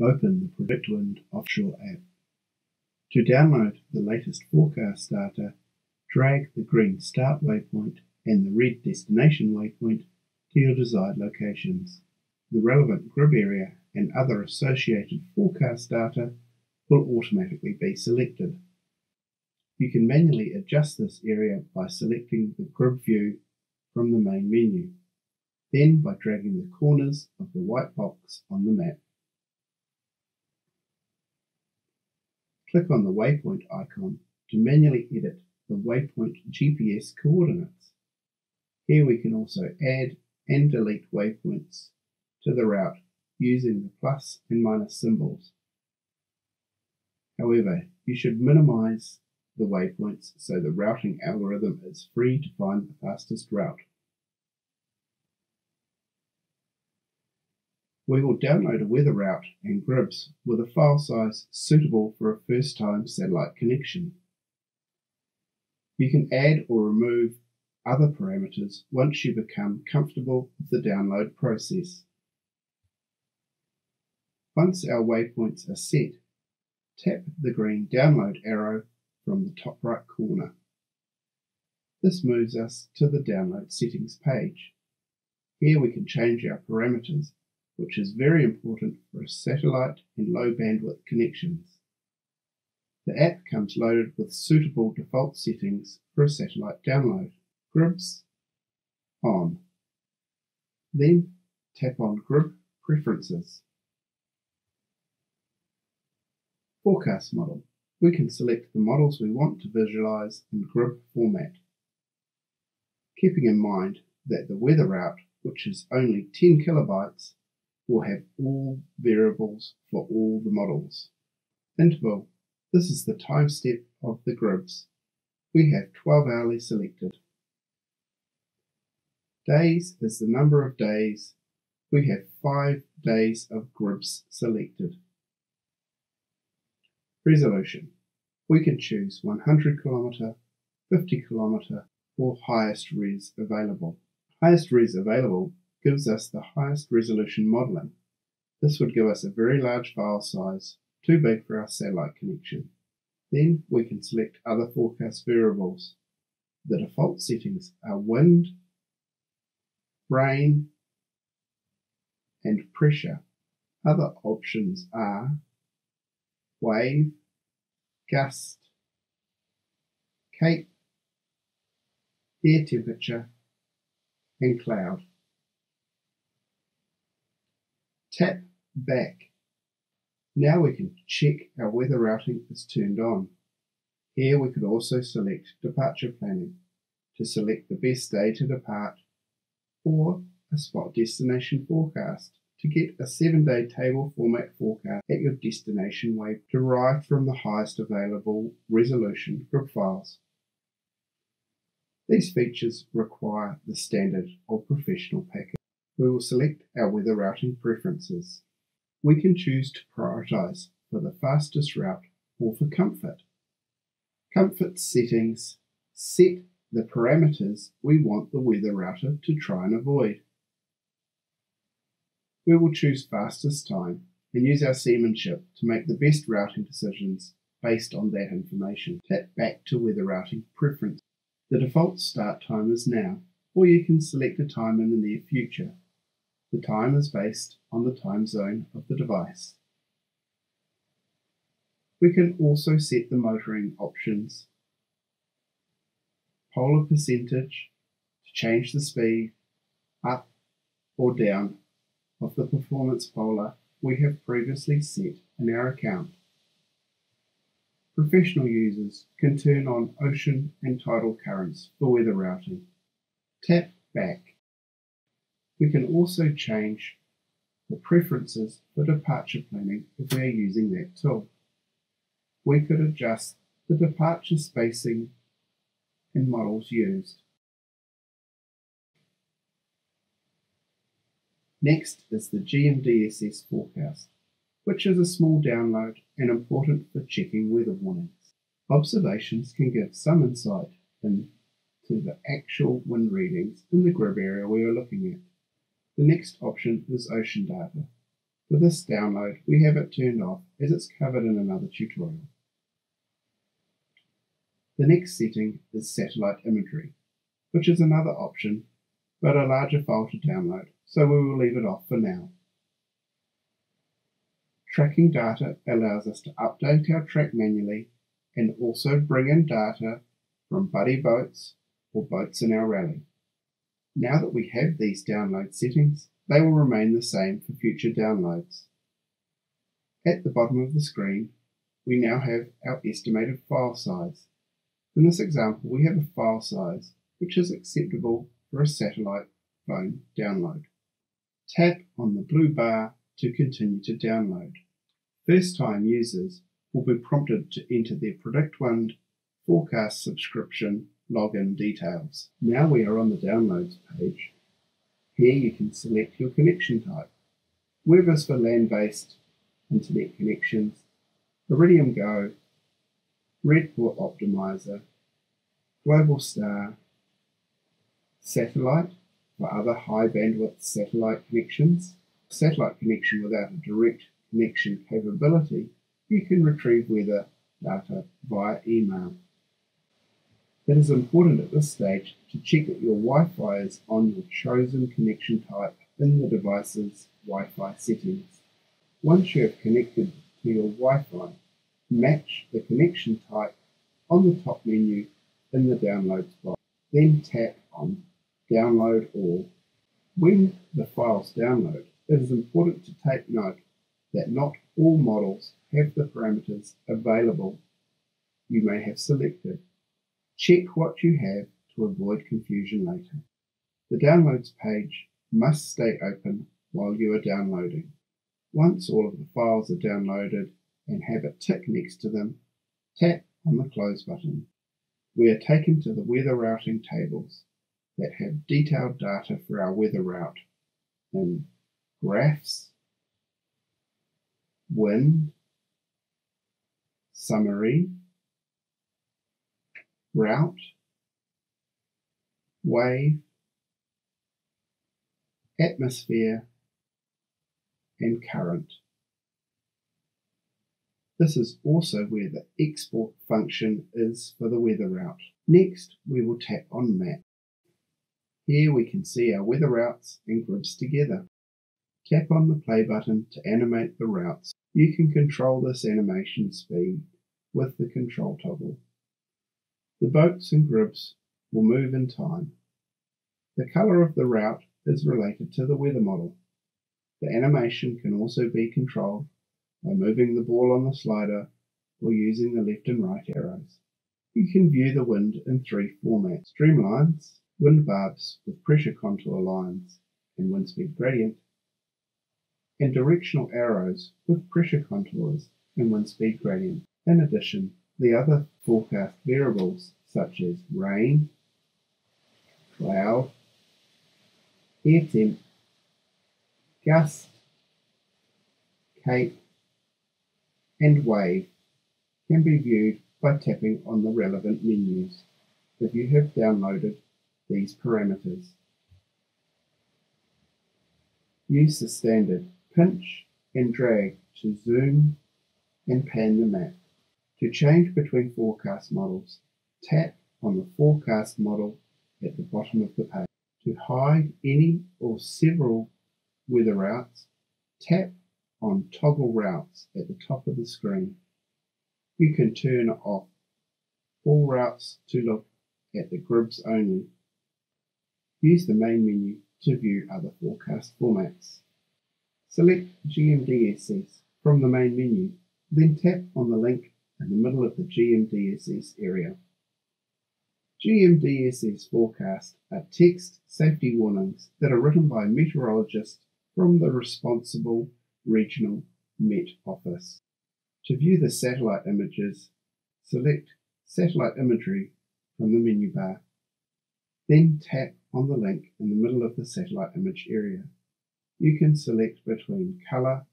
Open the PredictWind offshore app. To download the latest forecast data, drag the green start waypoint and the red destination waypoint to your desired locations. The relevant GRIB area and other associated forecast data will automatically be selected. You can manually adjust this area by selecting the GRIB view from the main menu, then by dragging the corners of the white box on the map. Click on the waypoint icon to manually edit the waypoint GPS coordinates. Here we can also add and delete waypoints to the route using the plus and minus symbols. However, you should minimize the waypoints so the routing algorithm is free to find the fastest route. We will download a weather route and GRIBs with a file size suitable for a first time satellite connection. You can add or remove other parameters once you become comfortable with the download process. Once our waypoints are set, tap the green download arrow from the top right corner. This moves us to the download settings page. Here we can change our parameters which is very important for a satellite and low bandwidth connections. The app comes loaded with suitable default settings for a satellite download. GRIBs on. Then tap on GRIB Preferences. Forecast model. We can select the models we want to visualize in GRIB format. Keeping in mind that the weather route, which is only 10 kilobytes, will have all variables for all the models. Interval. This is the time step of the grids. We have 12 hourly selected. Days is the number of days. We have 5 days of grids selected. Resolution. We can choose 100 km, 50 km, or highest res available. Highest res available gives us the highest resolution modeling. This would give us a very large file size, too big for our satellite connection. Then we can select other forecast variables. The default settings are wind, rain, and pressure. Other options are wave, gust, cape, air temperature, and cloud. Tap back. Now we can check our weather routing is turned on. Here we could also select departure planning to select the best day to depart or a spot destination forecast to get a seven day table format forecast at your destination wave derived from the highest available resolution GRIB files. These features require the standard or professional package we will select our weather routing preferences. We can choose to prioritize for the fastest route or for comfort. Comfort settings set the parameters we want the weather router to try and avoid. We will choose fastest time and use our seamanship to make the best routing decisions based on that information. Tap back to weather routing preference. The default start time is now, or you can select a time in the near future. The time is based on the time zone of the device. We can also set the motoring options. Polar percentage to change the speed up or down of the performance polar we have previously set in our account. Professional users can turn on ocean and tidal currents for weather routing. Tap back we can also change the preferences for departure planning if we are using that tool. We could adjust the departure spacing and models used. Next is the GMDSS forecast, which is a small download and important for checking weather warnings. Observations can give some insight into the actual wind readings in the grid area we are looking at. The next option is ocean data. For this download, we have it turned off as it's covered in another tutorial. The next setting is satellite imagery, which is another option, but a larger file to download, so we will leave it off for now. Tracking data allows us to update our track manually and also bring in data from buddy boats or boats in our rally. Now that we have these download settings, they will remain the same for future downloads. At the bottom of the screen, we now have our estimated file size. In this example, we have a file size which is acceptable for a satellite phone download. Tap on the blue bar to continue to download. First time users will be prompted to enter their PredictWind forecast subscription login details. Now we are on the downloads page here you can select your connection type. Weavers for land-based internet connections, Iridium Go, Redport Optimizer, Globalstar, Satellite for other high bandwidth satellite connections, satellite connection without a direct connection capability, you can retrieve weather data via email. It is important at this stage to check that your Wi-Fi is on your chosen connection type in the device's Wi-Fi settings. Once you have connected to your Wi-Fi, match the connection type on the top menu in the Downloads box. Then tap on Download All. When the files download, it is important to take note that not all models have the parameters available you may have selected. Check what you have to avoid confusion later. The Downloads page must stay open while you are downloading. Once all of the files are downloaded and have a tick next to them, tap on the Close button. We are taken to the weather routing tables that have detailed data for our weather route in graphs, wind, summary, route, wave, atmosphere, and current. This is also where the export function is for the weather route. Next, we will tap on Map. Here we can see our weather routes and grids together. Tap on the play button to animate the routes. You can control this animation speed with the control toggle. The boats and gribs will move in time. The color of the route is related to the weather model. The animation can also be controlled by moving the ball on the slider or using the left and right arrows. You can view the wind in three formats streamlines, wind barbs with pressure contour lines and wind speed gradient, and directional arrows with pressure contours and wind speed gradient. In addition, the other forecast variables such as rain, cloud, air temp, gust, cape, and wave can be viewed by tapping on the relevant menus if you have downloaded these parameters. Use the standard pinch and drag to zoom and pan the map. To change between forecast models, tap on the forecast model at the bottom of the page. To hide any or several weather routes, tap on Toggle Routes at the top of the screen. You can turn off all routes to look at the grids only. Use the main menu to view other forecast formats. Select GMDSS from the main menu, then tap on the link in the middle of the GMDSS area. GMDSS forecast are text safety warnings that are written by meteorologists from the responsible regional Met Office. To view the satellite images, select Satellite Imagery from the menu bar. Then tap on the link in the middle of the satellite image area. You can select between colour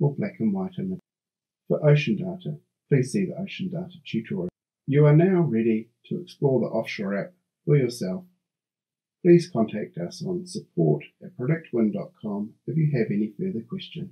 or black and white images. For ocean data, please see the Ocean Data tutorial. You are now ready to explore the offshore app for yourself. Please contact us on support at predictwind.com if you have any further questions.